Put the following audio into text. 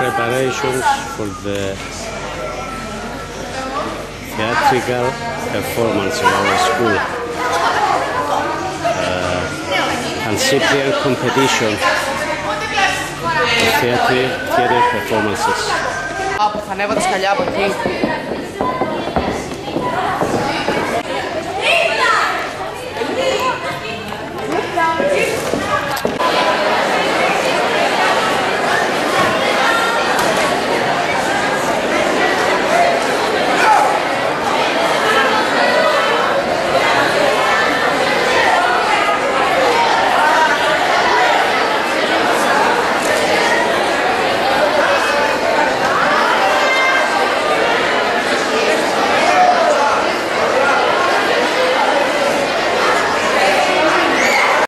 preparations for the theatrical performance in our school. Uh, and Cyprian competition of theater, performances. Από φανέβα της καλιά από εκεί.